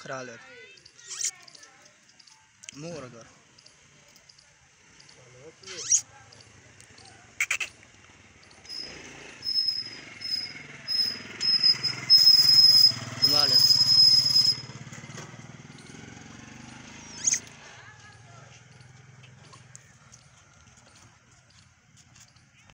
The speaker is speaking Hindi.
खराल मोर अगर।